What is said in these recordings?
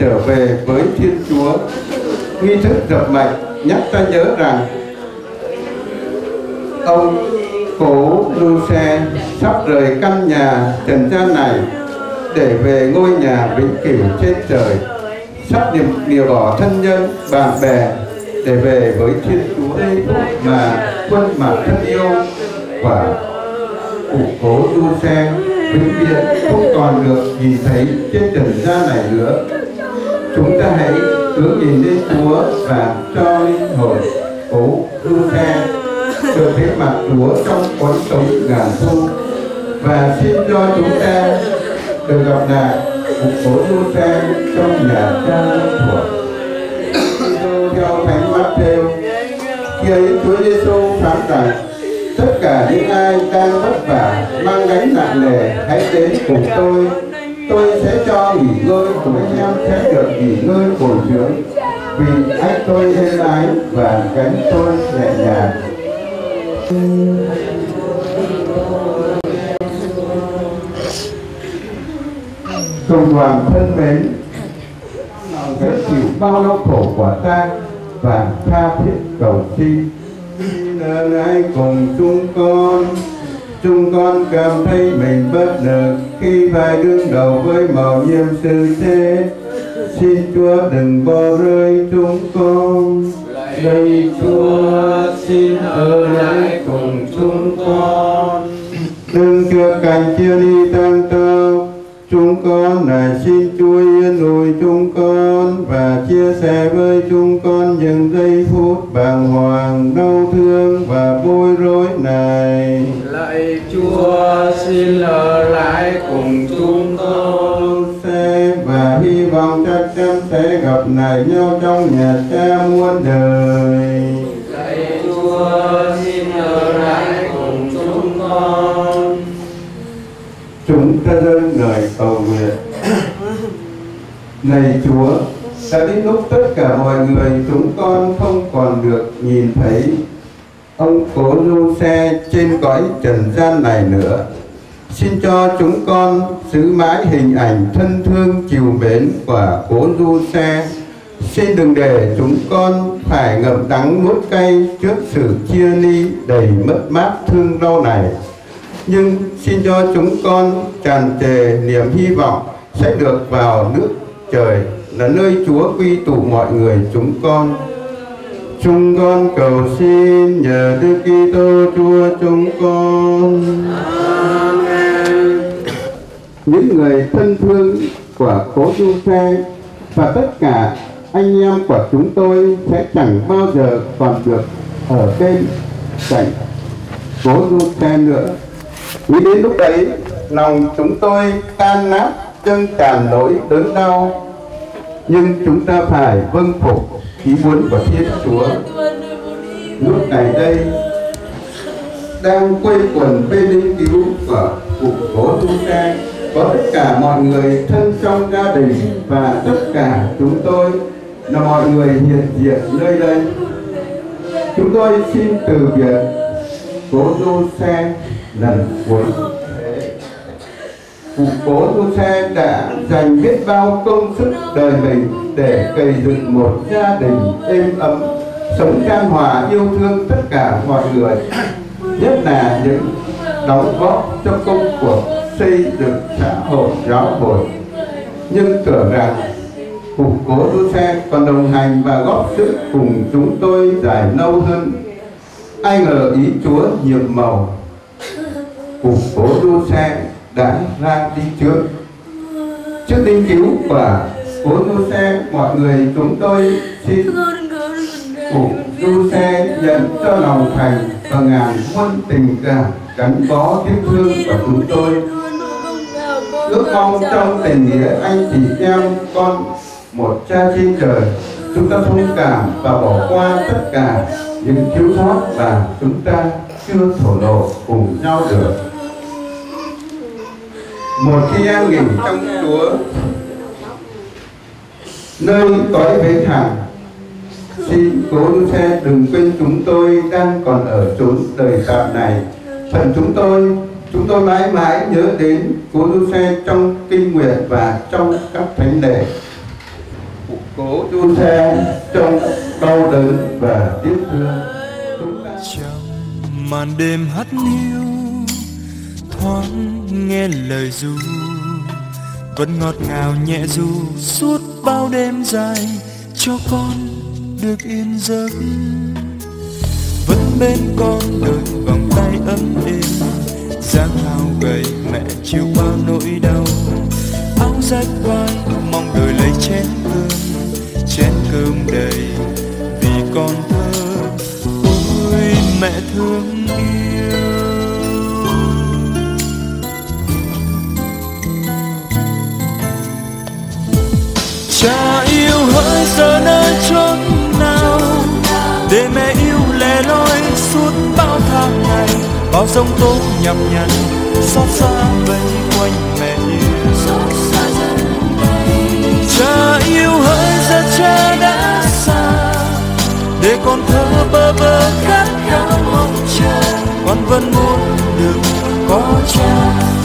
trở về với thiên chúa. Nghi thức dập mạch, nhắc ta nhớ rằng ông cố lưu xe sắp rời căn nhà trần gian này để về ngôi nhà vĩnh cửu trên trời, sắp niệm điều bỏ thân nhân bạn bè để về với thiên chúa đây mà quân mà thân yêu và cụ cố du xe vĩnh viễn không còn được nhìn thấy trên trần gian này nữa chúng ta hãy hướng nhìn lên chúa và cho linh hồn cố du xe được thấy mặt chúa trong quấn sống ngàn thu. Và xin cho chúng ta được gặp lại một cố du xe trong nhà cha của theo thánh Matthew, khi ấy Chúa Giêsu phán rằng, tất cả những ai đang vất vả, mang gánh nặng nề, hãy đến cùng tôi tôi sẽ cho nghỉ ngơi của anh em sẽ được nghỉ ngơi bồi dưỡng vì anh tôi êm ái và cánh tôi nhẹ nhàng Cộng đoàn thân mến, lòng chịu bao đau khổ của ta và tha thiết cầu xin. Xin hãy cùng chúng con, chúng con cảm thấy mình bất lực khi phải đương đầu với màu nhiệm sự thế. Xin Chúa đừng bỏ rơi chúng con. Lạy Chúa, xin ở lại cùng chúng con. Đừng trước cảnh chia đi tăng tâm chúng con lại xin Chúa yên ủi chúng con và chia sẻ với chúng con những giây phút bàng hoàng, đau thương và bối rối này. Lạy Chúa, xin ở lại cùng chúng con. Sẽ và hy vọng chắc chắn sẽ gặp lại nhau trong nhà cha muôn đời. Này Chúa, đã đến lúc tất cả mọi người chúng con không còn được nhìn thấy ông cố du xe trên cõi trần gian này nữa. Xin cho chúng con giữ mãi hình ảnh thân thương chiều mến của cố du xe. Xin đừng để chúng con phải ngậm đắng nuốt cay trước sự chia ly đầy mất mát thương đau này nhưng xin cho chúng con tràn trề niềm hy vọng sẽ được vào nước trời là nơi Chúa quy tụ mọi người chúng con. Chúng con cầu xin nhờ Đức Kitô Chúa chúng con. Những người thân thương của cố Du Xe và tất cả anh em của chúng tôi sẽ chẳng bao giờ còn được ở bên cạnh cố Du Xe nữa nghĩ đến lúc đấy lòng chúng tôi tan nát chân tràn nỗi đớn đau, nhưng chúng ta phải vâng phục ý muốn của thiên chúa. Lúc này đây, đang quây quần bên linh cứu của cụ cố tu trang có tất cả mọi người thân trong gia đình và tất cả chúng tôi, là mọi người hiện diện nơi đây. Chúng tôi xin từ biệt cố du xe lần cuối cố tu xe đã dành biết bao công sức đời mình để cày dựng một gia đình êm ấm, sống trang hòa yêu thương tất cả mọi người, nhất là những đóng góp cho công cuộc xây dựng xã hội giáo hội. Nhưng tưởng rằng cục cố đua xe còn đồng hành và góp sức cùng chúng tôi dài lâu hơn, ai ngờ ý chúa nhiệm màu. Cục cố đua xe đã ra đi trước. Trước linh cứu của cố đua xe, mọi người chúng tôi xin cùng đua xe nhận cho lòng thành và ngàn quân tình cảm gắn bó tiếc thương của chúng tôi. Ước mong trong tình nghĩa anh chị em con một cha trên trời, chúng ta thông cảm và bỏ qua tất cả những thiếu sót và chúng ta chưa thổ lộ cùng nhau được một khi an nghỉ trong chúa nơi cõi vĩnh hằng, xin cố xe đừng quên chúng tôi đang còn ở chốn đời tạm này. Phần chúng tôi chúng tôi mãi mãi nhớ đến cố Du xe trong kinh nguyện và trong các thánh lễ. Cố Du xe trong đau đớn và tiếc thương. Trong màn đêm hắt hiu thoáng nghe lời ru vẫn ngọt ngào nhẹ ru suốt bao đêm dài, cho con được yên giấc. Vẫn bên con đời vòng tay ấm êm, dáng hao gầy mẹ chịu bao nỗi đau. Áo rách vai, mong đời lấy chén cơm chén cơm đầy vì con thơ. Ôi, mẹ thương yêu. Cha yêu hỡi giờ nơi chốn nào? Để mẹ yêu lẻ loi suốt bao tháng ngày. Bao giông tố nhọc nhằn xót xa vây quanh mẹ yêu. Cha yêu hỡi giờ cha đã xa. Để con thơ bơ vơ khát khao mong chờ, con vẫn muốn được có cha.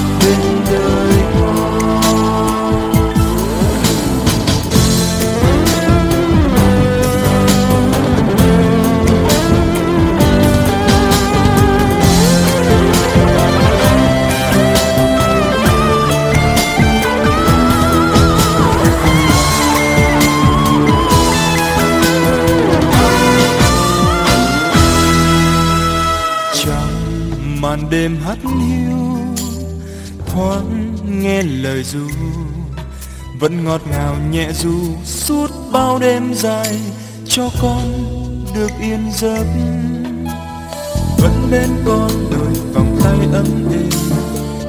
Đêm hắt hiu, thoáng nghe lời ru. Vẫn ngọt ngào nhẹ ru, suốt bao đêm dài, cho con được yên giấc. Vẫn bên con đôi vòng tay ấm êm,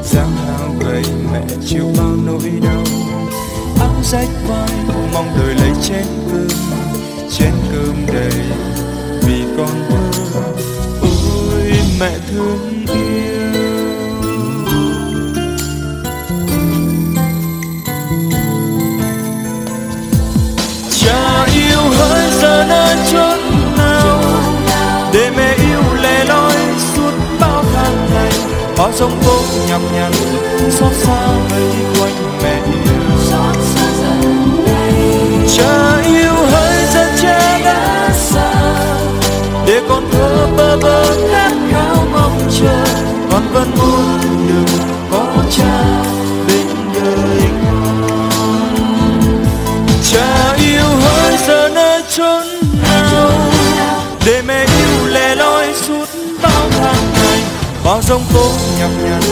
dáng hào gầy mẹ chịu bao nỗi đau. Áo rách vai, mong đời lấy chén cơm chén cơm đầy vì con thơ thương hỡi giờ nơi chốn nào để mẹ yêu lẻ loi suốt bao tháng ngày. Bao giông tố nhọc nhằn xót xa vây quanh mẹ yêu. Cha yêu hỡi giờ cha đã xa để con thơ bơ vơ khát vẫn muốn được có cha bên đời cha yêu hỡi giờ nơi chốn nào, để mẹ yêu lẻ loi suốt bao tháng ngày. Bao giông tố nhọc nhằn,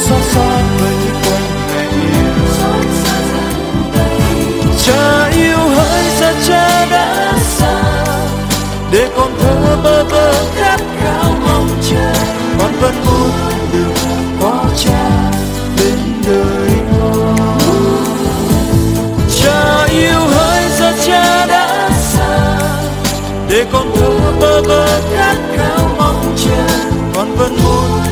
xót xa vây quanh mẹ yêu cha yêu hỡi giờ cha đã xa, để con thơ bơ vơ khát khao mong chờ. Con vẫn muốn cha đến đời con. Cha yêu hỡi giờ cha đã xa. Để con thơ bơ vơ khát khao mong cha, con vẫn muốn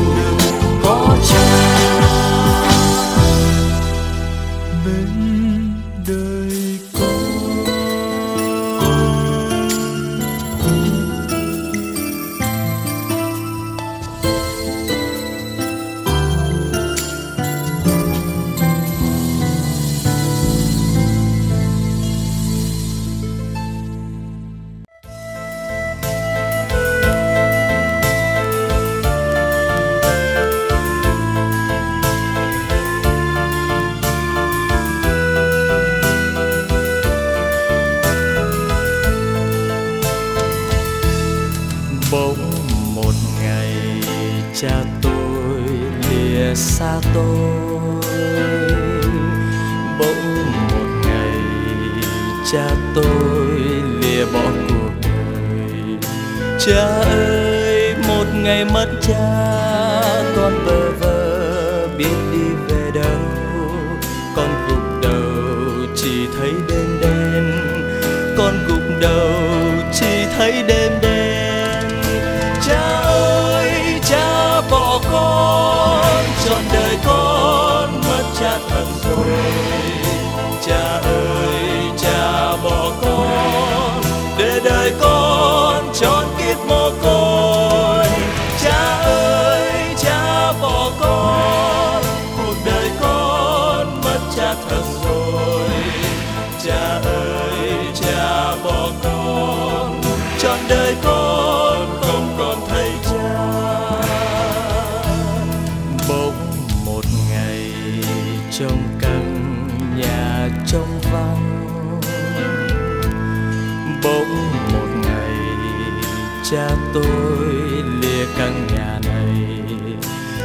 cha tôi lìa căn nhà này,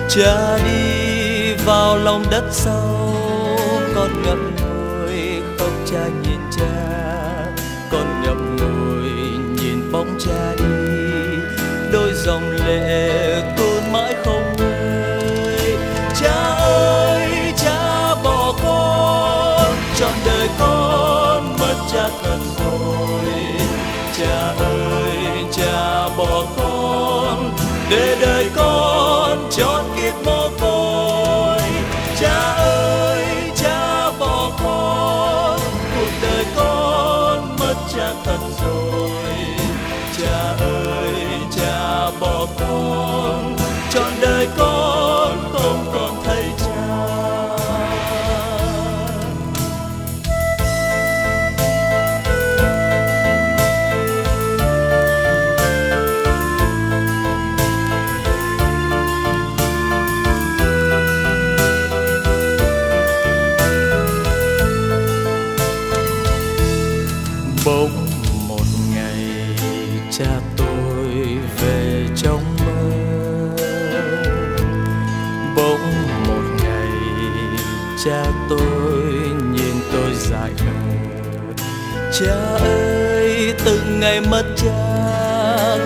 cha đi vào lòng đất sâu, con ngậm ngùi không cha nhìn cha mất cha,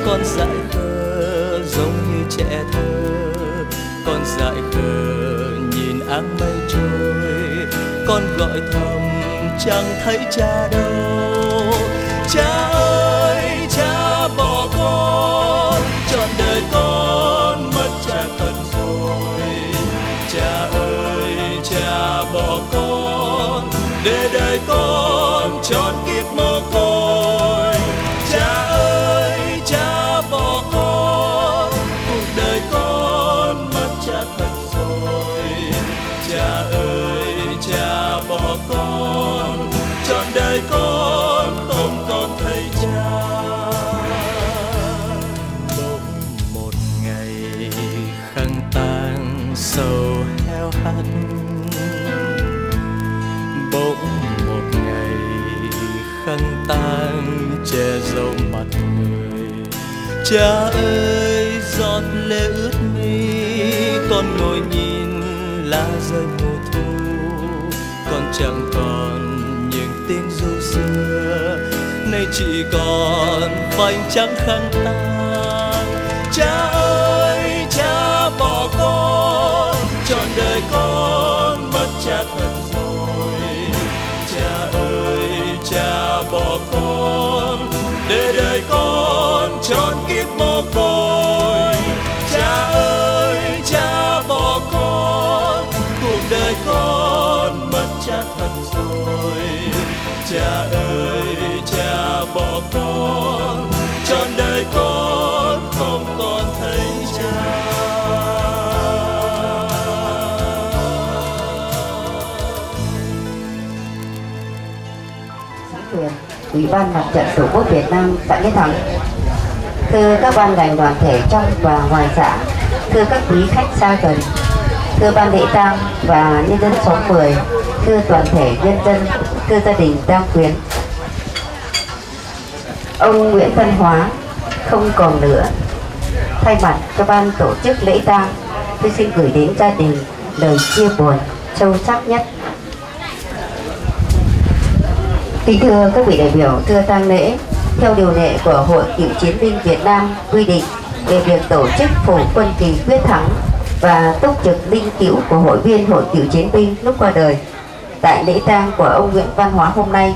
con dại khờ giống như trẻ thơ. Con dại khờ nhìn áng mây trôi, con gọi thầm, chẳng thấy cha đâu. Cha ơi, cha bỏ con, trọn đời con mất cha thật rồi. Cha ơi, cha bỏ con, để đời con trọn kiếp. Che giấu mặt người. Cha ơi, giọt lệ ướt mi, con ngồi nhìn lá rơi mùa thu. Con chẳng còn những tiếng ru xưa, nay chỉ còn vành trắng khăn tang cha ơi, cha bỏ con, trọn đời con mất cha thật rồi. Cha ơi, cha bỏ con trọn kiếp mồ côi. Cha ơi, cha bỏ con, cuộc đời con mất cha thật rồi. Cha ơi, cha bỏ con, trọn đời con không còn thấy cha. Ủy ban Mặt trận Tổ quốc Việt Nam, Phạm Nhất Thắng. Thưa các ban ngành đoàn thể trong và ngoài xã Thưa các quý khách xa gần Thưa ban lễ tang và nhân dân xóm 10 Thưa toàn thể nhân dân Thưa gia đình Tam Quyến. Ông Nguyễn Văn Hóa không còn nữa. Thay mặt cho ban tổ chức lễ tang tôi xin gửi đến gia đình lời chia buồn sâu sắc nhất. Kính thưa các vị đại biểu, thưa tang lễ, theo điều lệ của Hội Cựu Chiến binh Việt Nam quy định về việc tổ chức phủ quân kỳ quyết thắng và túc trực linh cữu của hội viên Hội Cựu Chiến binh lúc qua đời. Tại lễ tang của ông Nguyễn Văn Hóa hôm nay,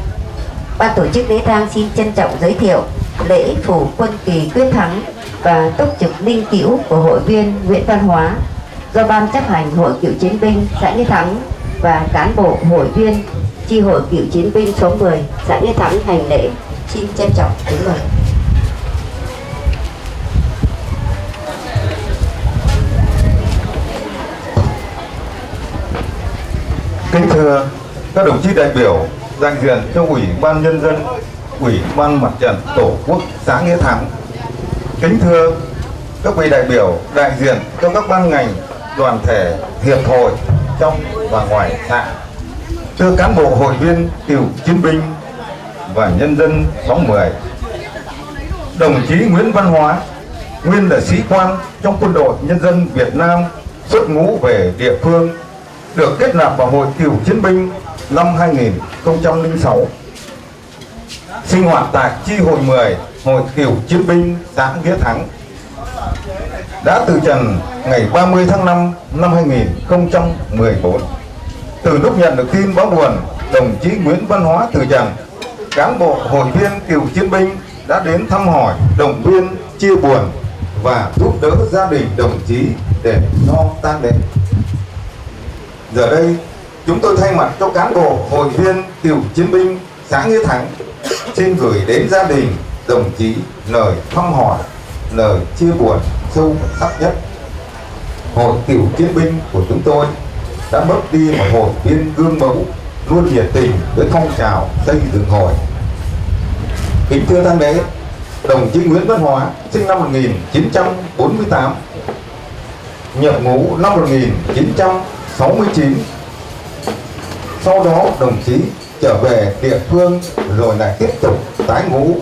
ban tổ chức lễ tang xin trân trọng giới thiệu lễ phủ quân kỳ quyết thắng và túc trực linh cữu của hội viên Nguyễn Văn Hóa do ban chấp hành Hội Cựu Chiến binh xã Nghĩa Thắng và cán bộ hội viên chi hội cựu chiến binh số 10 xã Nghĩa Thắng hành lễ xin trân trọng kính mời. Kính thưa các đồng chí đại biểu đại diện cho Ủy ban Nhân dân, Ủy ban Mặt trận Tổ quốc xã Nghĩa Thắng. Kính thưa các vị đại biểu đại diện cho các ban ngành, đoàn thể, hiệp hội trong và ngoài xã. Thưa cán bộ hội viên cựu chiến binh và nhân dân xóm 10. Đồng chí Nguyễn Văn Hóa, nguyên là sĩ quan trong quân đội nhân dân Việt Nam xuất ngũ về địa phương được kết nạp vào hội cựu chiến binh năm 2006. Sinh hoạt tại chi hội 10, hội cựu chiến binh xã Nghĩa Thắng. Đã từ trần ngày 30 tháng 5 năm 2014. Từ lúc nhận được tin báo buồn, đồng chí Nguyễn Văn Hóa từ trần, cán bộ hội viên cựu chiến binh đã đến thăm hỏi, động viên, chia buồn và giúp đỡ gia đình đồng chí để lo tang lễ. Giờ đây, chúng tôi thay mặt cho cán bộ, hội viên, cựu chiến binh xã Nghĩa Thắng xin gửi đến gia đình đồng chí lời thăm hỏi, lời chia buồn sâu sắc nhất. Hội cựu chiến binh của chúng tôi đã mất đi một hội viên gương mẫu luôn nhiệt tình với phong trào xây dựng hội. Kính thưa tăng đế, đồng chí Nguyễn Văn Hóa sinh năm 1948, nhập ngũ năm 1969 sau đó đồng chí trở về địa phương rồi lại tiếp tục tái ngũ.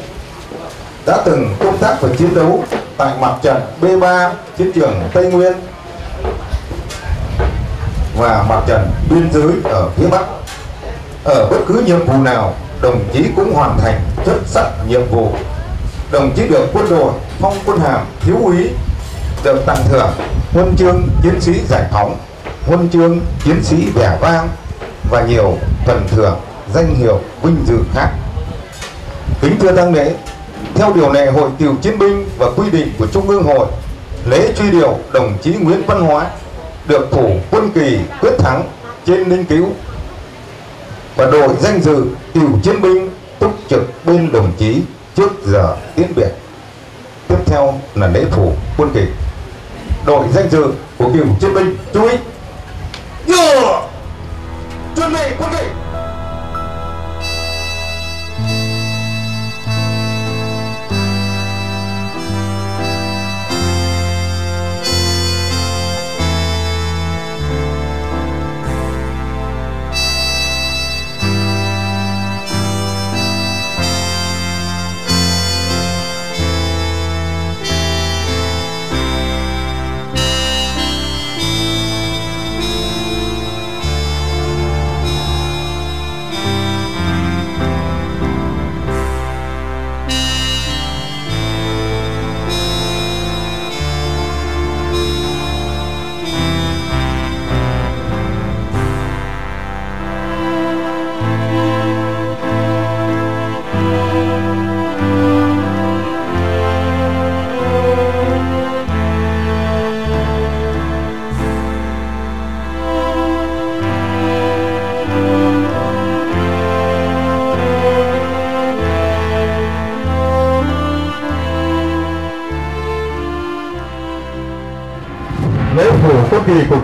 Đã từng công tác và chiến đấu tại mặt trận B3 chiến trường Tây Nguyên và mặt trận biên giới ở phía Bắc ở bất cứ nhiệm vụ nào, đồng chí cũng hoàn thành xuất sắc nhiệm vụ. Đồng chí được quân đội, phong quân hàm thiếu úy, được tặng thưởng huân chương chiến sĩ giải phóng, huân chương chiến sĩ vẻ vang và nhiều phần thưởng danh hiệu vinh dự khác. Kính thưa tăng lễ, theo điều lệ hội cựu chiến binh và quy định của trung ương hội, lễ truy điệu đồng chí nguyễn văn hóa được phủ quân kỳ quyết thắng trên linh cứu và đội danh dự cựu chiến binh túc trực bên đồng chí trước giờ tiến biệt. Tiếp theo là lễ phủ quân kỳ. Đội danh dự của cựu chiến binh chú ý. Yeah! chuẩn bị, quân kỳ!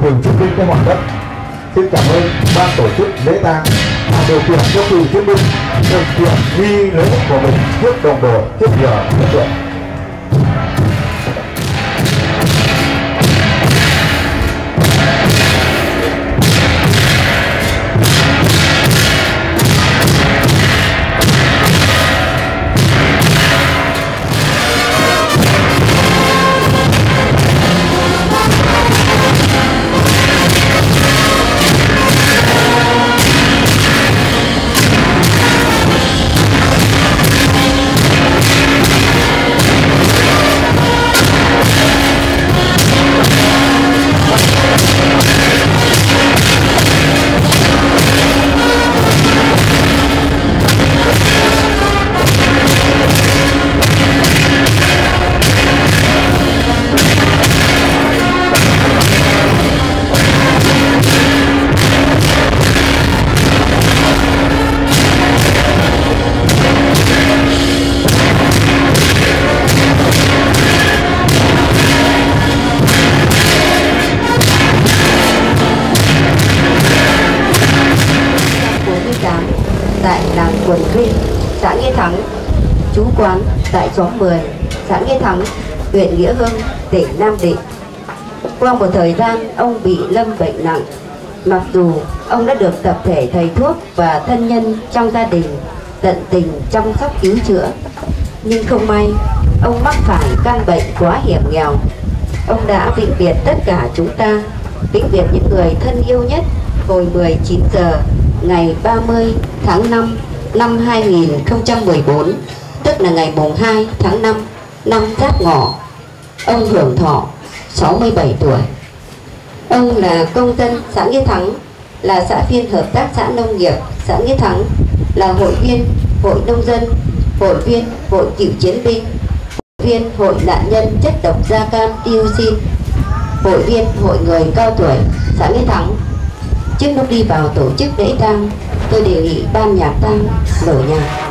Quốc kỳ chiến binh trong hoàn tất. Xin cảm ơn ban tổ chức lễ tang và điều khiển cho cựu chiến binh thực hiện nghi lễ của mình trước đồng đội, trước giờ, trước huyện Nghĩa Hưng, tỉnh Nam Định. Qua một thời gian, ông bị lâm bệnh nặng. Mặc dù ông đã được tập thể thầy thuốc và thân nhân trong gia đình tận tình chăm sóc cứu chữa, nhưng không may, ông mắc phải căn bệnh quá hiểm nghèo. Ông đã vĩnh biệt tất cả chúng ta, vĩnh biệt những người thân yêu nhất hồi 19 giờ ngày 30 tháng 5 năm 2014, tức là ngày mùng 2 tháng 5 năm Giáp Ngọ. Ông hưởng thọ 67 tuổi. Ông là công dân xã Nghĩa Thắng, là xã viên hợp tác xã nông nghiệp xã Nghĩa Thắng, là hội viên hội nông dân, hội viên hội cựu chiến binh, hội viên hội nạn nhân chất độc da cam dioxin, hội viên hội người cao tuổi xã Nghĩa Thắng. Trước lúc đi vào tổ chức lễ tang, tôi đề nghị ban nhạc tang mở nhạc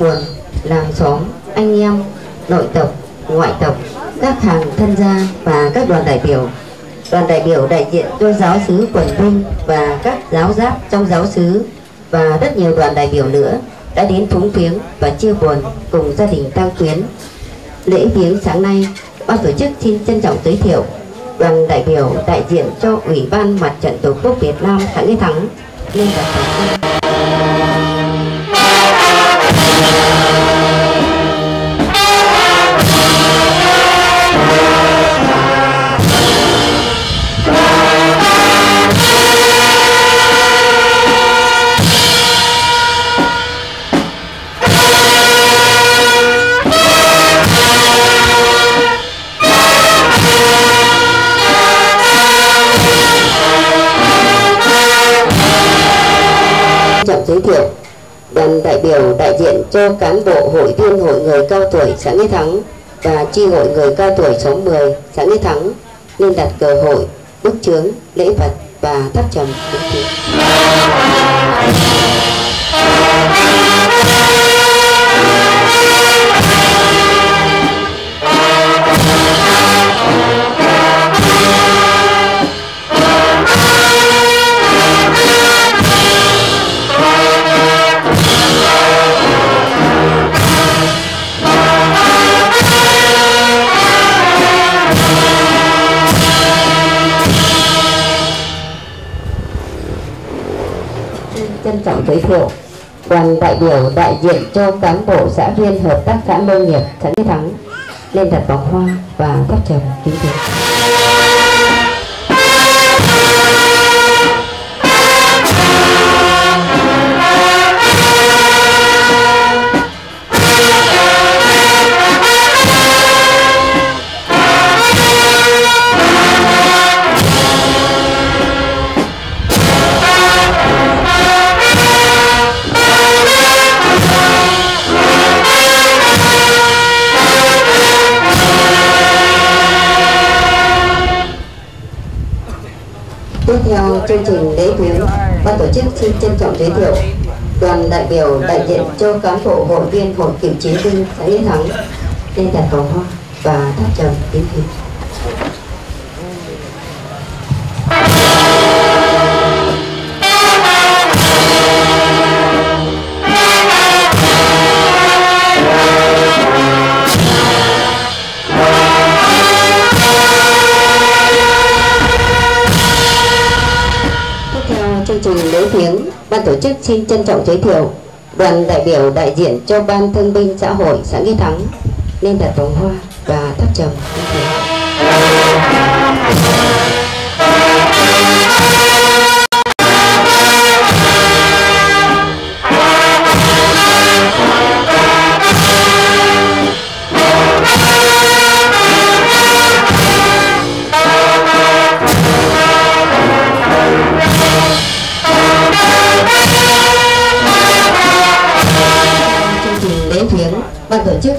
buồn làng xóm, anh em, nội tộc, ngoại tộc, các hàng thân gia và các đoàn đại biểu. Đoàn đại biểu đại diện cho giáo sứ quần vinh và các giáo giáp trong giáo sứ. Và rất nhiều đoàn đại biểu nữa đã đến phúng viếng và chia buồn cùng gia đình tăng quyến. Lễ viếng sáng nay, ban tổ chức xin trân trọng giới thiệu đoàn đại biểu đại diện cho ủy ban mặt trận tổ quốc việt nam xã nghĩa thắng. Lên đặt biểu đại diện cho cán bộ hội viên hội người cao tuổi xã Nghĩa Thắng và chi hội người cao tuổi số 10 xã Nghĩa Thắng nên đặt cờ hội, bức chướng, lễ vật và thắp trầm kính viếng. Trọng giới thiệu. Đoàn đại biểu đại diện cho cán bộ xã viên hợp tác xã nông nghiệp xã Thắng, lên đặt vòng hoa và thắp trầm kính thưa. Tiếp theo chương trình lễ viếng, ban tổ chức xin trân trọng giới thiệu đoàn đại biểu đại diện cho cán bộ hội viên hội Kiểm chiến binh xã Yên Thắng lên đặt vòng hoa và thắp trầm kính thỉnh. Tổ chức xin trân trọng giới thiệu đoàn đại biểu đại diện cho ban thương binh xã hội xã nghi Thắng, nên đặt vòng hoa và thắp trầm.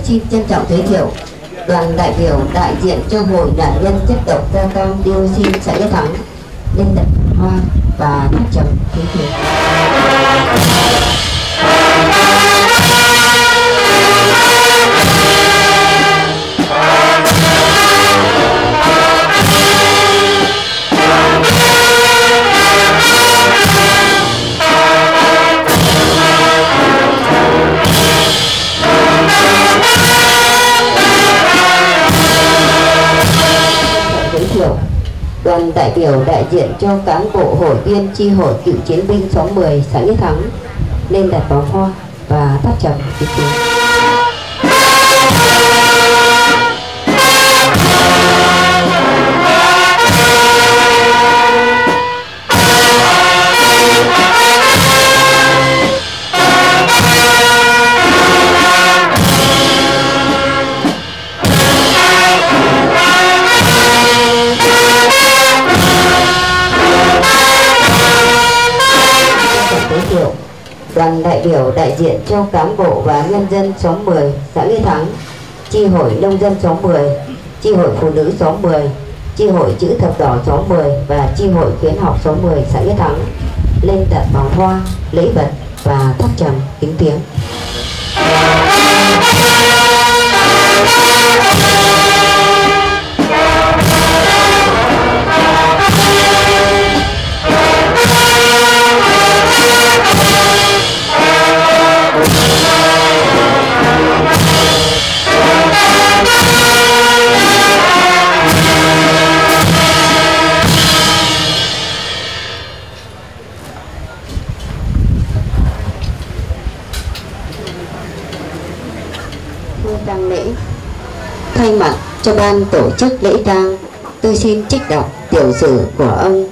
Xin trân trọng giới thiệu. Đoàn đại biểu đại diện cho hội nạn nhân chất độc da cam dioxin xã Nghĩa Thắng lên đặt hoa và thắp trầm. Kính viếng đoàn đại biểu đại diện cho cán bộ hội viên chi hội cựu chiến binh xóm 10 xã Nghĩa Thắng lên đặt vòng hoa và thắp trầm kính viếng biểu đại diện cho cán bộ và nhân dân xóm 10 xã Nghĩa Thắng, chi hội nông dân xóm 10 chi hội phụ nữ xóm 10 chi hội chữ thập đỏ xóm 10 và chi hội khuyến học xóm 10 xã Nghĩa Thắng lên đặt vòng hoa, lễ vật và thắp trầm kính tiếng. Ban tổ chức lễ tang, tôi xin trích đọc tiểu sử của ông.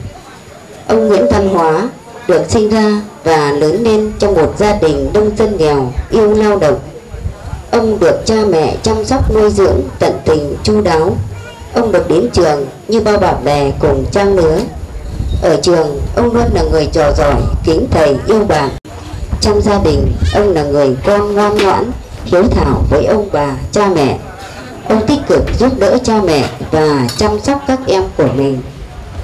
Ông Nguyễn Văn Hóa được sinh ra và lớn lên trong một gia đình đông dân nghèo, yêu lao động. Ông được cha mẹ chăm sóc nuôi dưỡng tận tình chu đáo. Ông được đến trường như bao bạn bè cùng trang lứa. Ở trường, ông luôn là người trò giỏi, kính thầy, yêu bạn. Trong gia đình, ông là người con ngoan ngoãn, hiếu thảo với ông bà, cha mẹ ông tích cực giúp đỡ cha mẹ và chăm sóc các em của mình.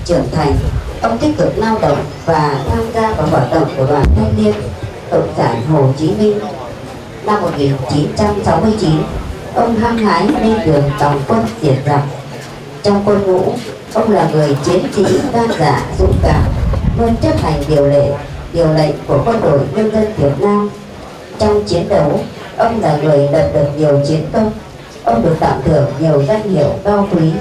Trưởng thành, ông tích cực lao động và tham gia vào hoạt động của đoàn thanh niên cộng sản Hồ Chí Minh. Năm 1969 ông hăng hái lên đường tòng quân diệt giặc. Trong quân ngũ, ông là người chiến sĩ gan dạ dũng cảm, luôn chấp hành điều lệ, điều lệnh của quân đội nhân dân Việt Nam. Trong chiến đấu, ông là người lập được nhiều chiến công ông được tặng thưởng nhiều danh hiệu cao quý.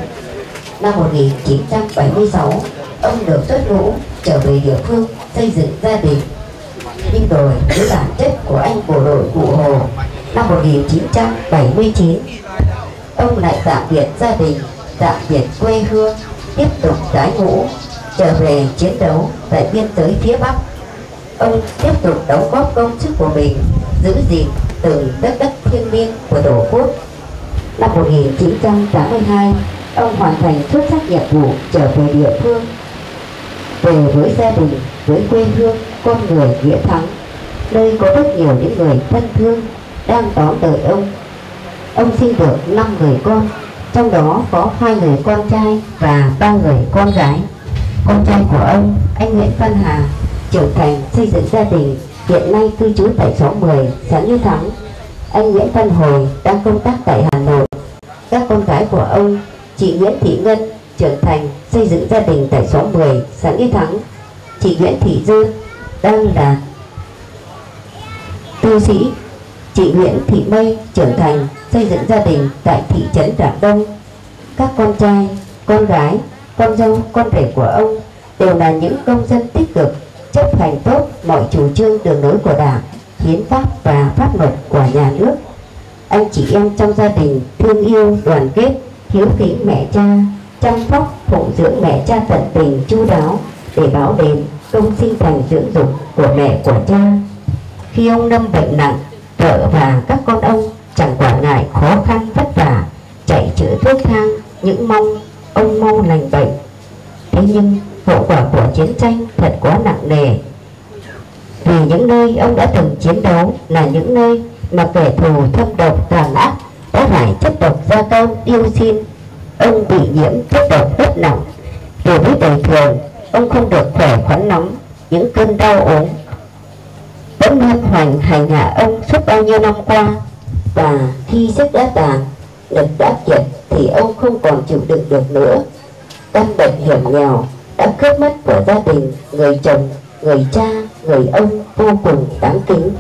Năm 1976 ông được xuất ngũ trở về địa phương xây dựng gia đình. Nhưng rồi với bản chất của anh bộ đội cụ Hồ, năm 1979 ông lại tạm biệt gia đình, tạm biệt quê hương, tiếp tục tái ngũ, trở về chiến đấu tại biên giới phía Bắc. Ông tiếp tục đóng góp công sức của mình, giữ gìn từng đất đất thiêng liêng của tổ quốc năm 1982 ông hoàn thành xuất sắc nhiệm vụ trở về địa phương. Về với gia đình, với quê hương, con người nghĩa thắng, nơi có rất nhiều những người thân thương đang đón đợi ông. Ông sinh được 5 người con, trong đó có hai người con trai và ba người con gái. Con trai của ông, anh Nguyễn Văn Hà, trưởng thành xây dựng gia đình, hiện nay cư trú tại xóm 10 xã Như Thắng. Anh Nguyễn Văn Hồi đang công tác tại Hà Nội các con gái của ông, chị Nguyễn Thị Ngân, trưởng thành, xây dựng gia đình tại xóm 10 xã Nghĩa Thắng. Chị Nguyễn Thị Dư đang là tu sĩ. Chị Nguyễn Thị Mây trưởng thành, xây dựng gia đình tại thị trấn Rạng Đông. Các con trai, con gái, con dâu, con rể của ông đều là những công dân tích cực, chấp hành tốt mọi chủ trương đường lối của đảng, hiến pháp và pháp luật của nhà nước anh chị em trong gia đình thương yêu, đoàn kết, hiếu kính mẹ cha, chăm sóc, phụng dưỡng mẹ cha tận tình, chu đáo để báo đền công sinh thành dưỡng dục của mẹ, của cha. Khi ông lâm bệnh nặng, vợ và các con ông chẳng quản ngại khó khăn vất vả, chạy chữa thuốc thang những mong ông mau lành bệnh. Thế nhưng hậu quả của chiến tranh thật quá nặng nề. Vì những nơi ông đã từng chiến đấu là những nơi mà kẻ thù thâm độc tàn ác đã rải chất độc da cam dioxin ông bị nhiễm chất độc rất nặng. Dù với đời thường, ông không được khỏe khoắn nóng, những cơn đau ốm vẫn luôn hoành hành hạ ông suốt bao nhiêu năm qua. Và khi sức đã tàn lực đã kiệt thì ông không còn chịu đựng được nữa. Căn bệnh hiểm nghèo đã cướp mất của gia đình, người chồng, người cha, người ông vô cùng đáng kính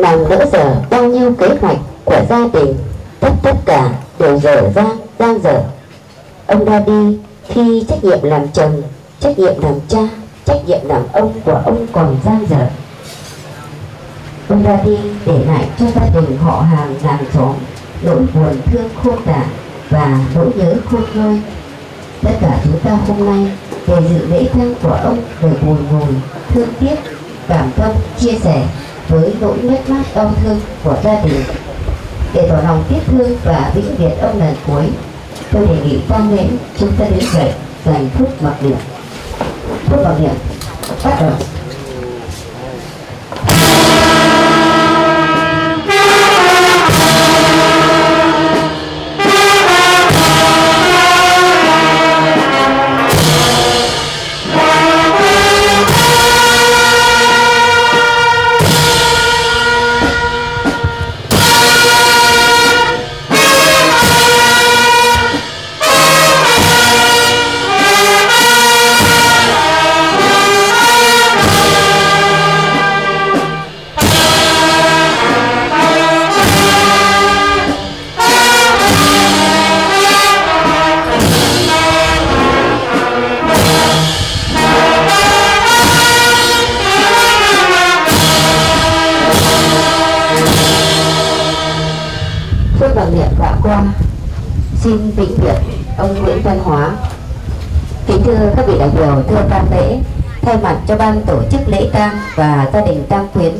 nàng lỡ giờ bao nhiêu kế hoạch của gia đình, tất tất cả đều dở dang dang dở. Ông ra đi khi trách nhiệm làm chồng, trách nhiệm làm cha, trách nhiệm làm ông của ông còn dang dở. Ông ra đi để lại cho gia đình họ hàng làng xóm, nỗi buồn thương khôn tả và nỗi nhớ khôn nguôi. Tất cả chúng ta hôm nay về dự lễ tang của ông để bồi hồi, thương tiếc, cảm thông, chia sẻ với nỗi mất mát đau thương của gia đình. Để tỏ lòng tiếc thương và vĩnh biệt ông lần cuối tôi đề nghị tang lễ chúng ta đến dậy dành phút mặc niệm. Phút mặc niệm bắt đầu. Xin vĩnh biệt ông Nguyễn Văn Hóa. Kính thưa các vị đại biểu, thưa ban lễ, thay mặt cho ban tổ chức lễ tang và gia đình tang quyến,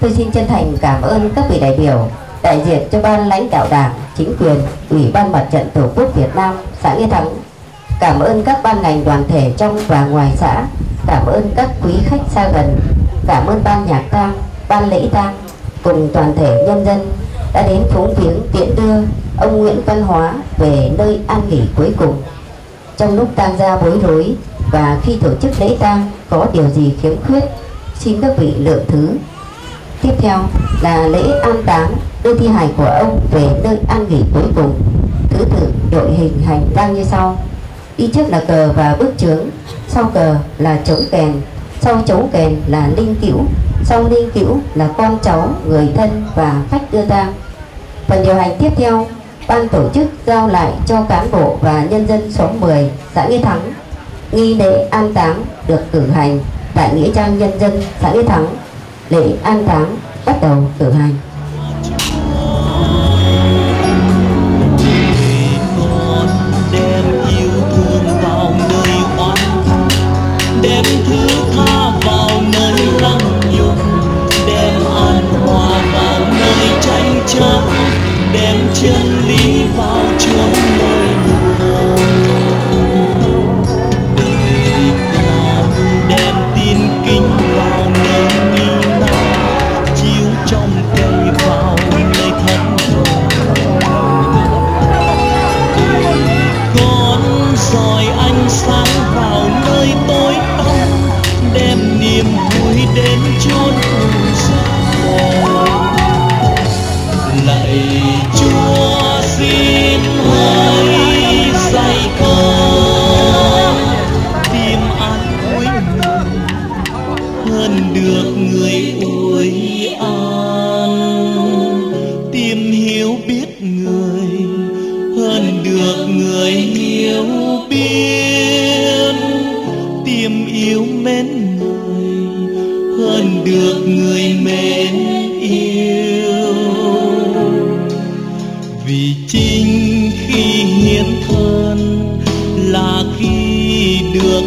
tôi xin chân thành cảm ơn các vị đại biểu, đại diện cho ban lãnh đạo đảng, chính quyền, ủy ban mặt trận tổ quốc Việt Nam, xã Nghĩa Thắng. Cảm ơn các ban ngành đoàn thể trong và ngoài xã. Cảm ơn các quý khách xa gần. Cảm ơn ban nhạc tang, ban lễ tang, cùng toàn thể nhân dân đã đến phúng viếng tiễn đưa ông Nguyễn Văn Hóa về nơi an nghỉ cuối cùng. Trong lúc tang gia bối rối và khi tổ chức lễ tang có điều gì khiếm khuyết, xin các vị lượng thứ. Tiếp theo là lễ an táng đưa thi hài của ông về nơi an nghỉ cuối cùng. Thứ tự đội hình hành tang như sau. Đi trước là cờ và bước chướng, sau cờ là trống kèn, sau cháu kèn là linh cữu, sau linh cữu là con cháu, người thân và khách đưa tang. Phần điều hành tiếp theo, ban tổ chức giao lại cho cán bộ và nhân dân xóm 10 xã Nghĩa Thắng. Nghi lễ an táng được cử hành tại nghĩa trang nhân dân xã Nghĩa Thắng. Lễ an táng bắt đầu cử hành.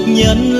Nhân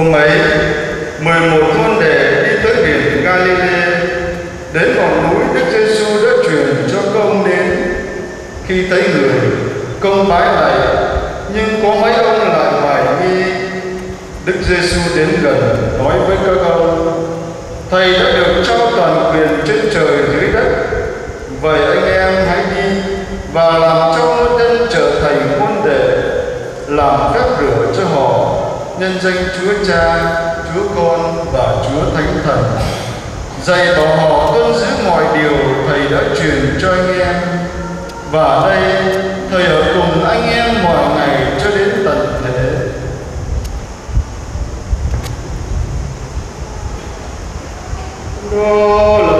Hôm ấy, 11 môn đệ đi tới biển Galilee, đến ngọn núi Đức Giêsu đã truyền cho công đến. Khi thấy người, công bái lạy, nhưng có mấy ông lại hoài nghi. Đức Giêsu đến gần nói với các ông: Thầy đã được trao toàn quyền trên trời dưới đất. Vậy anh em hãy đi và làm cho muôn dân trở thành môn đệ, làm phép rửa cho họ nhân danh Chúa Cha, Chúa Con và Chúa Thánh Thần. Dạy bảo họ tuân giữ mọi điều Thầy đã truyền cho anh em. Và đây, Thầy ở cùng anh em mọi ngày cho đến tận thế. Đó là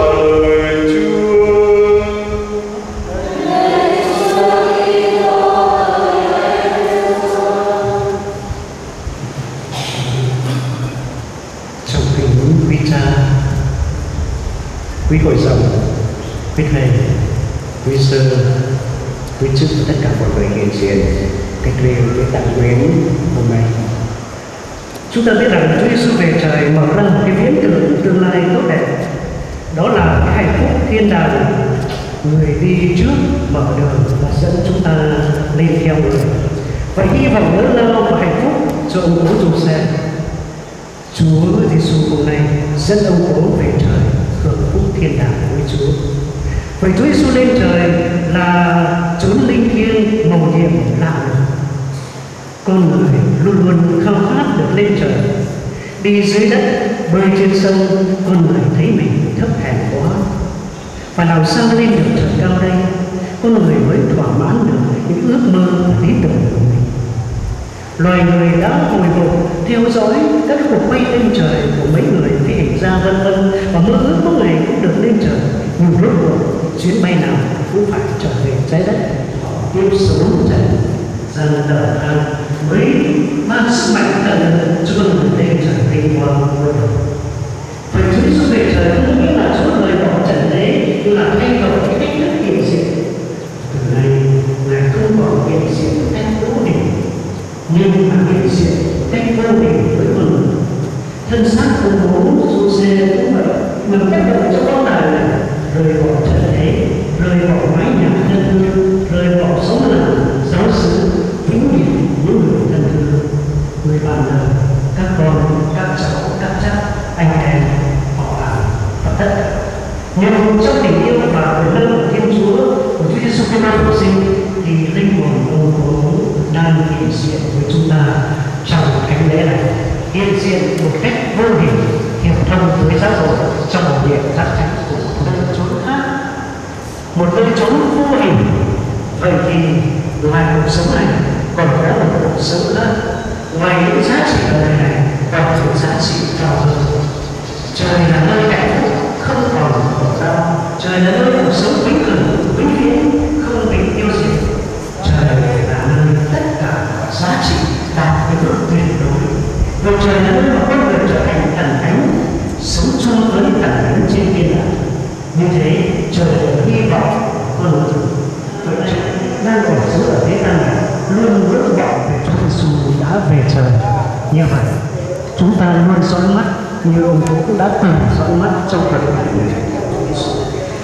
hiện cái cách cái tăng tặng quyến hôm nay. Chúng ta biết rằng Chúa Giêsu về trời mở ra một cái viễn tưởng tương lai tốt đẹp. Đó là cái hạnh phúc thiên đàng. Người đi trước, mở đường và dẫn chúng ta lên theo người. Và hy vọng lớn lao và hạnh phúc cho ông bố dù xe Chúa Giêsu hôm nay dẫn ông bố về trời, hưởng phúc thiên đàng với Chúa. Vậy Chúa Giêsu lên trời là chốn linh thiêng màu nhiệm lạ lùng. Con người luôn luôn khao khát được lên trời. Đi dưới đất, bơi trên sông, con người thấy mình thấp hèn quá. Và làm sao lên được trời cao đây? Con người mới thỏa mãn được những ước mơ và lý tưởng của mình loài người đã hồi hộp theo dõi các cuộc bay lên trời của mấy người phi hành gia vân vân và mơ ước có ngày cũng được lên trời nhưng rốt cuộc chuyến bay nào cũng phải trở về trái đất. Họ tiếp sống trần dần dần than mới mang sức mạnh thần cho con người lên trở về qua vô độ Vậy Chúa Giêsu về trời không nghĩa là Chúa người bỏ trần thế nhưng là thay đổi cái cách thức hiện diện. Từ nay, ngài không còn hiện diện một cách cố định nhưng mà hiện diện cách vô hình với con người thân xác của bố du xe cũng vậy, mà cách động cho con đời này rời bỏ trần thế rời bỏ mái nhà thân thương, rời bỏ sống làng giáo xứ vĩnh viễn những người thân thương. Người bạn đời các con các cháu các chắc anh em họ hàng và tất cả. Nhưng trong tình yêu và quyền năng của Thiên Chúa của Chúa Giêsu Kitô phục sinh thì linh hồn ông cố đang hiện diện với chúng ta trong thánh lễ này. Hiện diện một cách vô hình hiệp thông với giáo hội trong một điện giác thánh của một nơi chốn khác một nơi chốn vô hình. Vậy thì ngoài cuộc sống này, còn có một cuộc sống nữa. Ngoài những giá trị đời này, còn những giá trị cao hơn. Trời là nơi hạnh phúc, không còn khổ đau. Trời là nơi cuộc sống vĩnh cửu, vĩnh viễn, không bị tiêu diệt. Trời là nơi tất cả giá trị đạt đến mức tuyệt đối. Và trời là nơi mà con người trở thành thần thánh sống chung với thần thánh trên thiên đàng như thế chờ hy vọng con người vậy nên đang ở giữa ở thế gian này luôn ước vọng về Chúa Giêsu đã về trời. Như vậy chúng ta luôn dõi mắt như ông bố cũng đã từng dõi mắt trong phần này.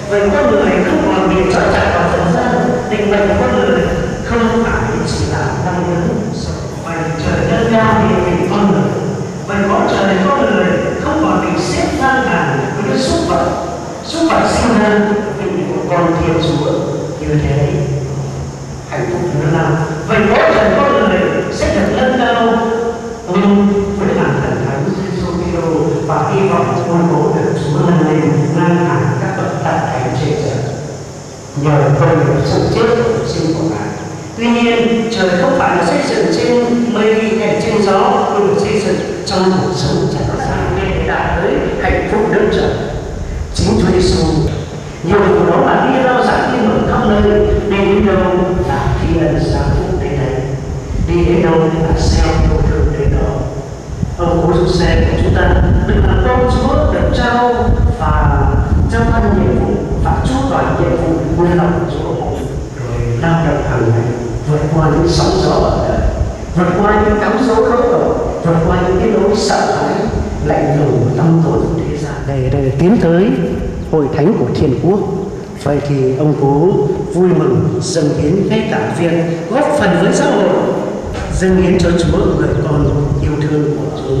Vậy con người không còn bị trói chặt vào trần gian định mệnh của con người không phải chỉ là đang đứng, vậy trời đất cao thì mình con người. Vậy có trời con người không còn bị xếp ngang hàng với xúc vật xúc vật sinh ra con thiên chúa như thế. Hạnh phúc lớn lao vậy có trời con người sẽ được nâng cao. Ôm với hàng thần thánh Giêsu Kitô và hy vọng ngôi mộ được Chúa nâng lên ngang hàng các bậc đại thánh trên trời nhờ công việc sự chết của sinh của ngài. Tuy nhiên trời không phải là xây dựng trên mây hay trên gió mà được xây dựng trong cuộc sống trải ra để đạt tới hạnh phúc đơn giản chính Chúa Giêsu dù đó là đi đâu giảng đi mừng khắp nơi đi đến đâu là đi lên sáng phút đến đây. Đi đến đâu là gieo yêu thương đến đó. Ông bố chủ xe của chúng ta được làm con chúa được trao và trao ban nhiệm vụ và chúa gọi nhiệm vụ nuôi lòng chúa rồi lao động hàng ngày vượt qua những sóng gió ở đời vượt qua những cám dỗ khấu khổ vượt qua những cái nỗi sợ hãi lạnh lùng tâm tối thế gian. Để, để tiến tới hội thánh của thiên quốc vậy thì ông cố vui mừng dâng hiến ngay cả việc góp phần với xã hội dâng hiến cho Chúa người con yêu thương của Chúa.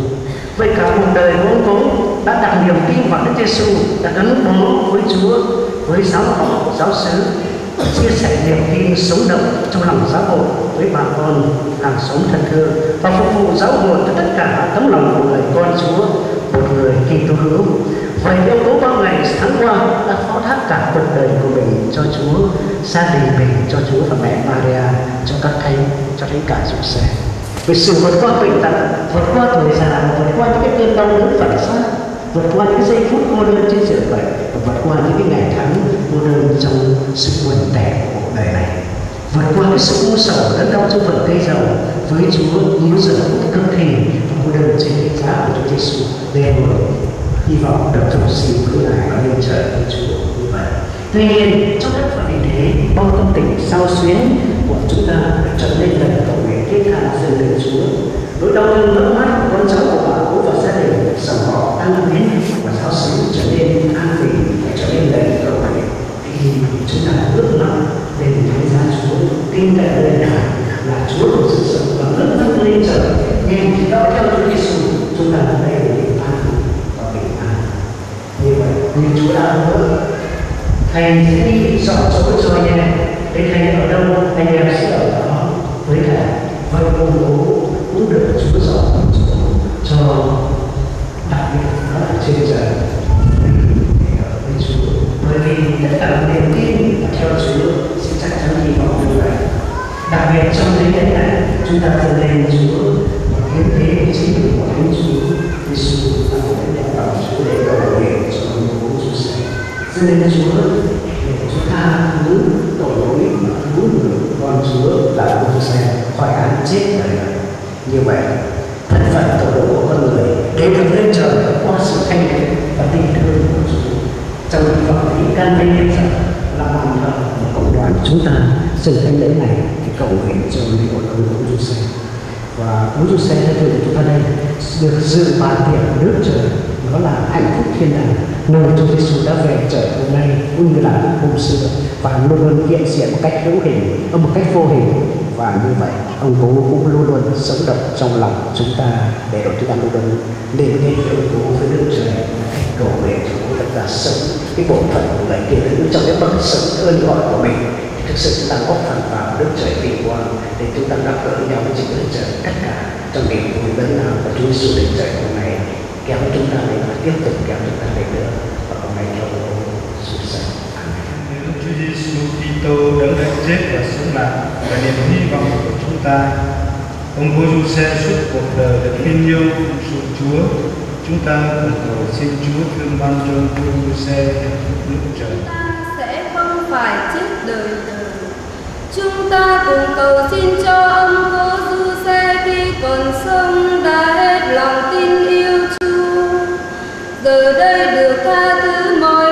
Vậy cả cuộc đời của ông cố đã đặt niềm tin vào Đức Giêsu, đã gắn bó với Chúa, với giáo họ, giáo xứ, chia sẻ niềm tin sống động trong lòng giáo hội với bà con hàng xóm thân thương và phục vụ giáo hội với tất cả tấm lòng của người con Chúa, một người Kitô hữu. Vậy ông cố bao ngày tháng qua đã phó thác cả cuộc đời của mình cho Chúa, gia đình mình cho Chúa và mẹ Maria, cho các thánh, cho đến cả dụng xe. Vì sự vượt qua bệnh tật, vượt qua tuổi già, vượt qua những cái cơn đau đớn phản xác, vượt qua những giây phút cô đơn trên giường bệnh, và vượt qua những cái ngày tháng cô đơn trong sự buồn tẻ của cuộc đời này. Vượt qua cái sự u sầu đớn đau trong phần cây dầu với Chúa níu giữ cái cơ thể và cô đơn trên cái giá của Chúa Giêsu lên người hy vọng được cầu xin cứu ngài ở lên trời với Chúa như vậy. Tuy nhiên trong đất phận hình thế, bao tâm tình sao xuyến của chúng ta được trở nên lần cầu nguyện thiết tha dâng lên Chúa. Nỗi đau thương mất mát của con cháu của bà cố và gia đình dòng họ đang nén và giáo xứ trở nên an bình và trở nên lần cầu nguyện thì chúng ta ước mong đến thế gian Chúa tin cậy lên đài là Chúa của sự sống và lớn ngất lên trời Nghe khi đó theo Chúa Giêsu chúng ta đầy đây để an và bình an như vậy Chúa đã hứa, thầy sẽ đi dọn chỗ cho anh em. Để thầy ở đâu, anh em sẽ ở đó với thầy. Vậy ông bố cũng được Chúa dọn cho đặc biệt đó là trên trời. Ở với Chúa. Bởi vì tất cả niềm tin theo Chúa sẽ chắc chắn hy vào điều này đặc biệt trong thế giới này, chúng ta dâng lên Chúa và hiến tế của chính mình của Thánh Chúa Giêsu là một cái đèn bảo Chúa để cầu nguyện cho chúng bố dâng lên Chúa để chúng ta cứu tội lỗi và cứu người con Chúa là ông xe khỏi án chết này như vậy, thân phận tội lỗi của con người để được lên trời qua sự thanh khiết và tình thương của Chúa. Trong hy vọng ý can lên lên là bàn thờ của cộng đoàn chúng ta, sự thanh lễ này thì cầu nguyện cho linh hồn của bố Chúa xe và bố Chúa sẽ theo chúng ta đây, được dự bàn tiệc nước trời, đó là hạnh phúc thiên đàng nơi Chúa Giêsu đã về trời hôm nay, cũng như là hôm xưa. Và luôn luôn hiện diện một cách hữu hình ở một cách vô hình. Và như vậy, ông cố cũng luôn luôn sống động trong lòng chúng ta để rồi chúng ta luôn luôn nên nghe ông cố với đức trời đổ cầu nguyện chúng ta sống. Cái bộ phận của người kia đứng trong cái bậc sống ơn gọi của mình. Thực sự chúng ta góp phần vào đức trời vinh quang để chúng ta gặp gỡ nhau với chính đức trời tất cả trong niềm vui lớn lao của Chúa Giêsu đến trời hôm nay kéo chúng ta đến và tiếp tục kéo chúng ta đến nữa và hôm nay theo ông sự sống Đức Chúa Giêsu Kitô đấng đã chết và sống lại là niềm hy vọng của chúng ta. Ông vua Giuse suốt cuộc đời được tin yêu sự Chúa. Chúng ta cùng cầu xin Chúa thương ban cho ông vua Giuse nước trời. sẽ không phải chết đời đời. Chúng ta cùng cầu xin cho ông du xe khi còn sống đã hết lòng tin yêu. Giờ đây được tha thứ mọi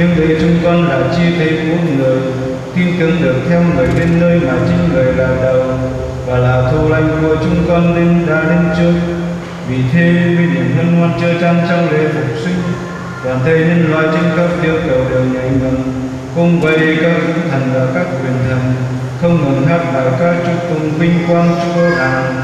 nhưng vì chúng con đã chi tế bốn người. Tin tưởng được theo người đến nơi mà chính người là đầu và là thu lanh của chúng con nên đã đến trước. Vì thế, với niềm hân hoan chưa chăm trong lễ phục sinh, toàn thể nhân loại trên khắp địa cầu đều nhảy mừng cùng với các vị thần và các quyền thần, không ngừng hát bài ca chúc tùng vinh quang chúa đàng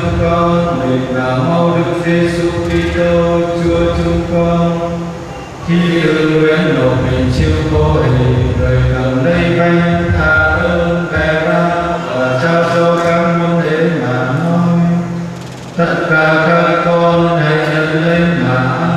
chúng con, nguyện và mau đức Giêsu Kitô, Chúa chúng con, khi được nguyện nộp mình chiêu khổ hình người cầm lấy canh tha ơn bè ra và trao cho các môn đệ mà nói tất cả các con hãy nhận lấy mà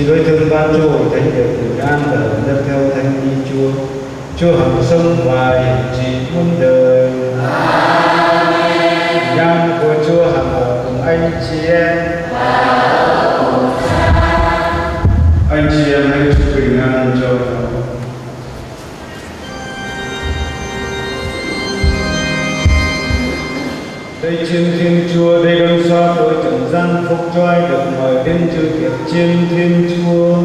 thì đối tượng ban chúa hội thánh được bình an và nâng theo thanh nghi chúa chúa hằng sống hoài hiện trị muôn đời Amen. của chúa hằng ở cùng anh chị em Amen. gian phúc cho ai được mời đến chư tiệc chiên thiên chúa.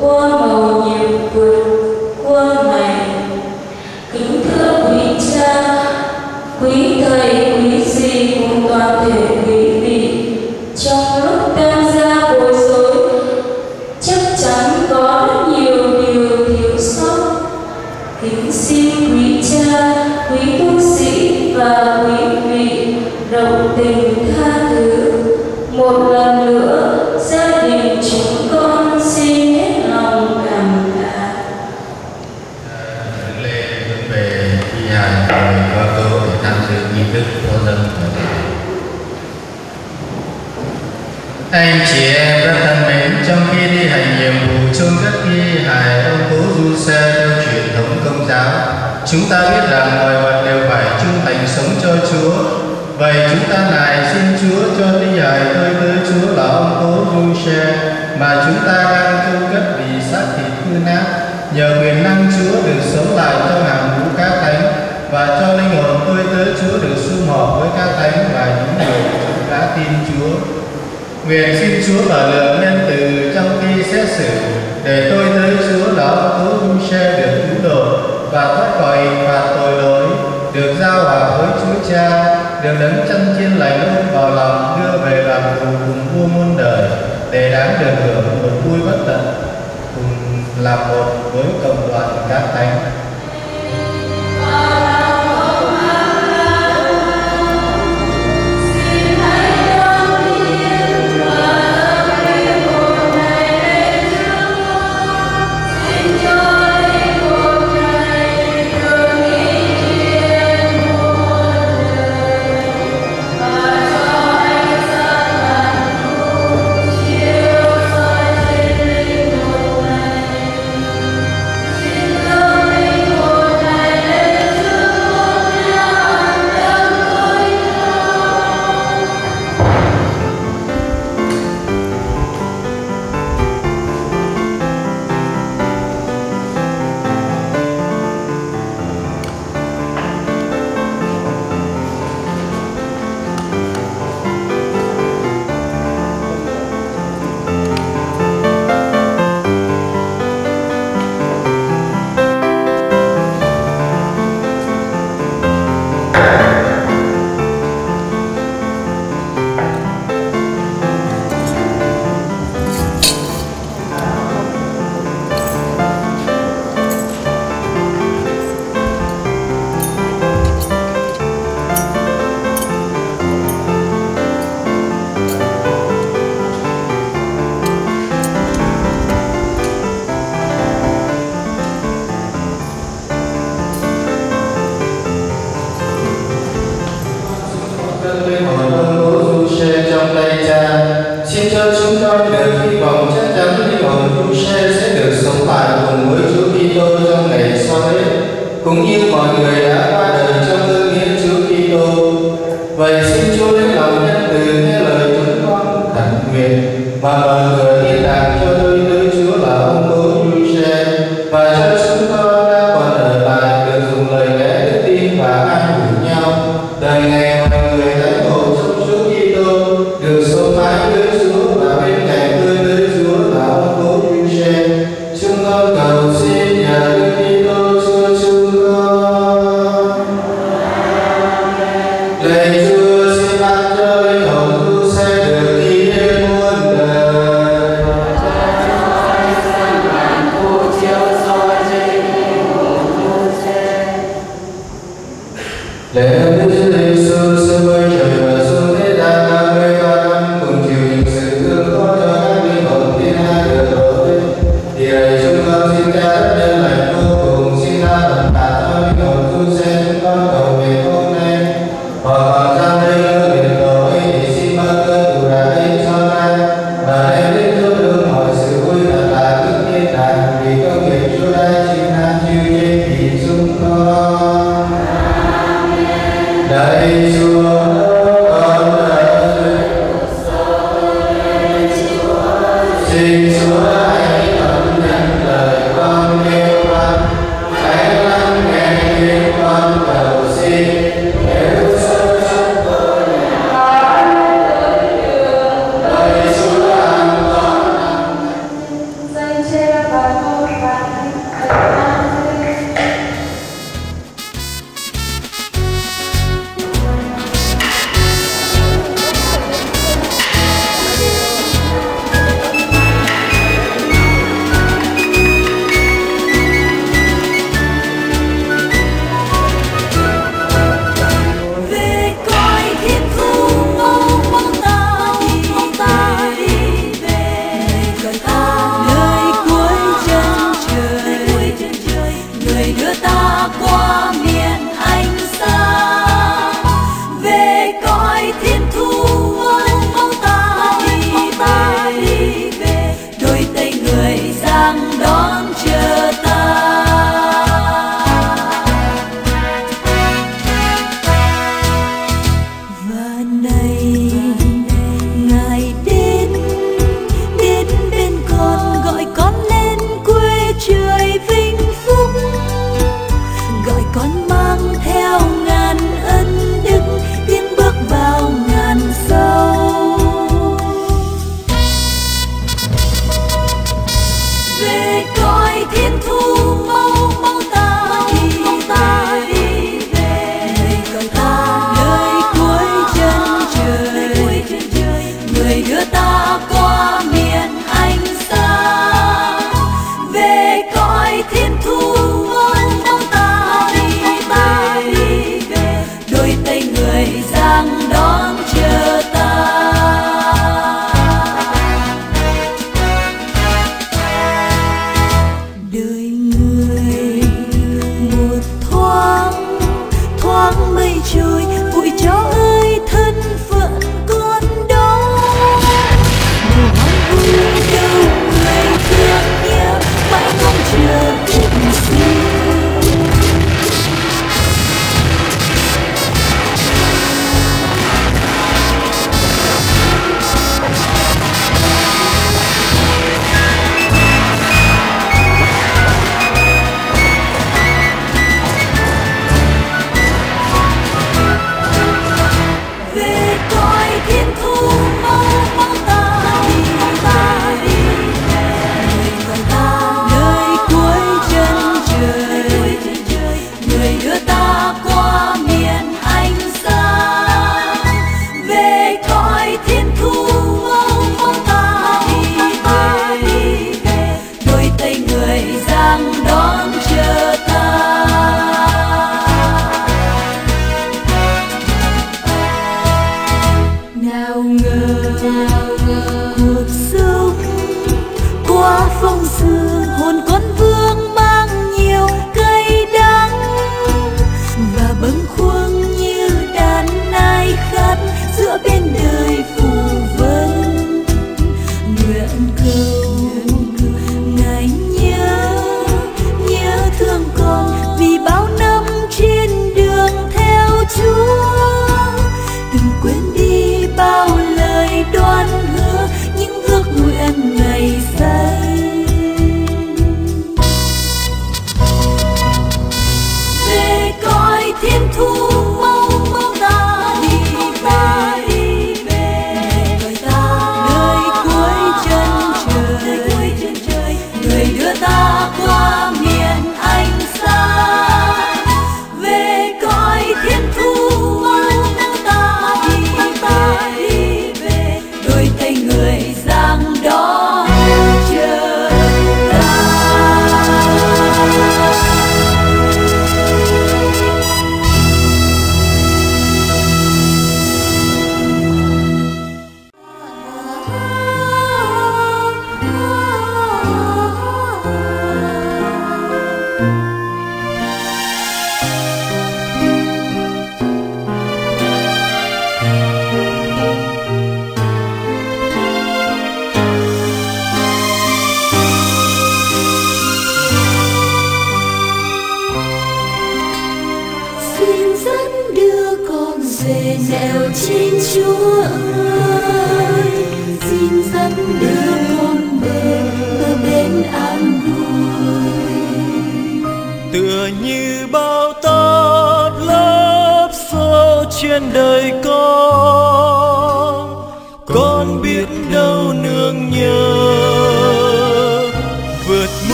Qua màu nhiệm vượt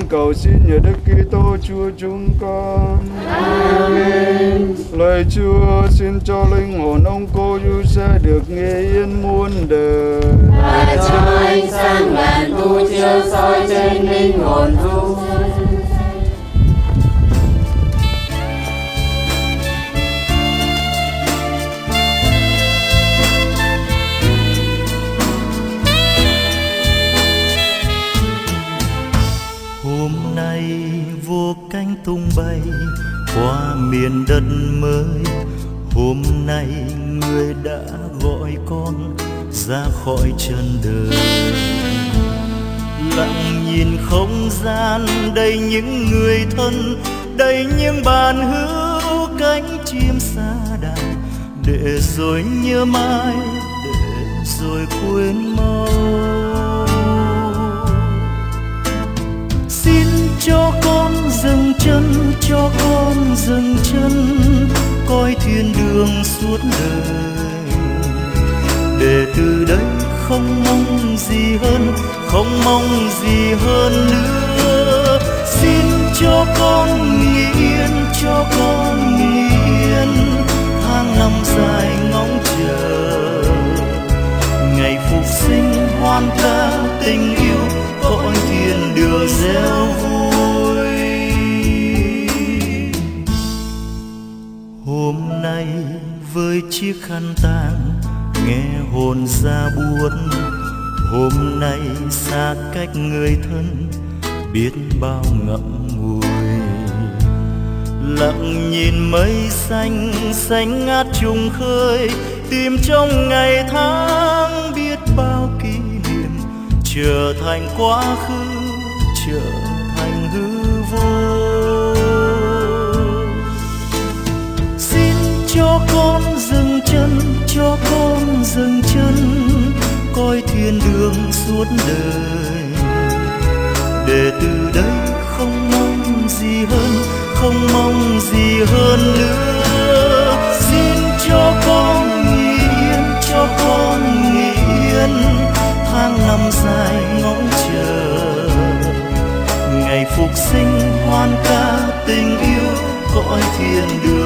con cầu xin nhờ Đức trở thành quá khứ, trở thành hư vô. Xin cho con dừng chân, cho con dừng chân, coi thiên đường suốt đời. Để từ đây không mong gì hơn, không mong gì hơn nữa. mang năm dài ngóng chờ. Ngày phục sinh hoan ca tình yêu cõi thiên đường.